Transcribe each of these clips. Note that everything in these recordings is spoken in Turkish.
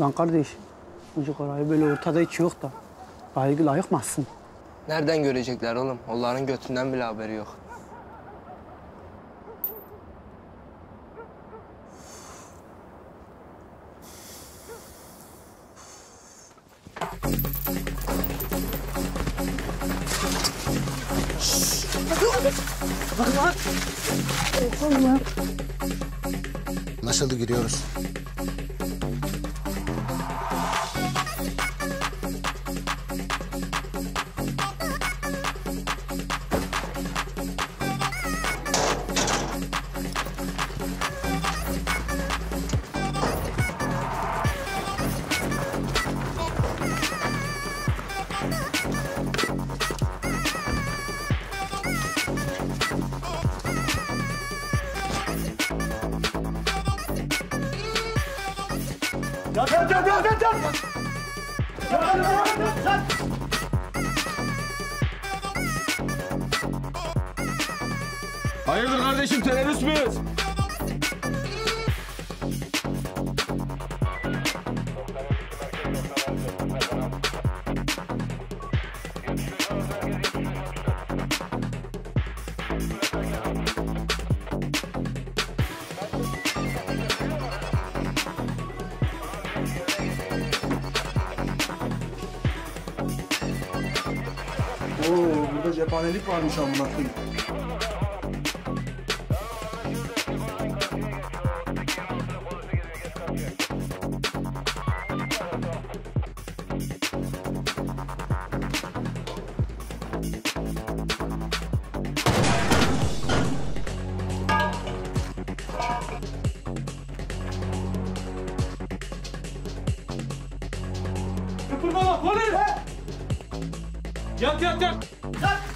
Lan kardeş, çocuk orayı böyle ortada hiç yok da. Layık layık? Nereden görecekler oğlum? Onların götünden bile haberi yok. Nasıldı giriyoruz? Hayırdır kardeşim terörist miyiz? Oo, burada cephanelik varmış amına koyayım. Kıpırdama polis! Yat yat yat!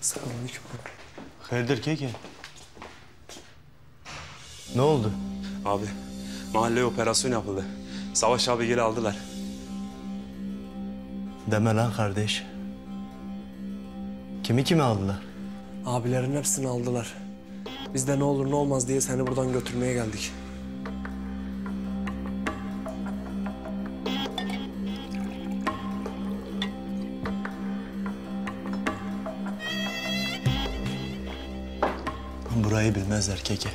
Selamünaleyküm. Hayırdır keke? Ne oldu? Abi mahalleye operasyon yapıldı. Savaş abi geri aldılar. Deme lan kardeş. Kimi kimi aldılar? Abilerin hepsini aldılar. Biz de ne olur ne olmaz diye seni buradan götürmeye geldik. Burayı bilmezler keke.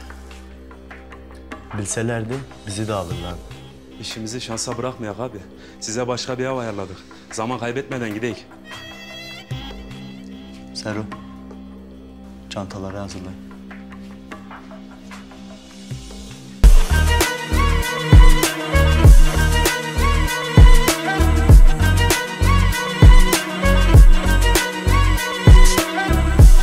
Bilselerdi bizi de alırlardı. İşimizi şansa bırakmayak abi. Size başka bir ev ayarladık. Zaman kaybetmeden gideyik. Sero, çantaları hazırlayın.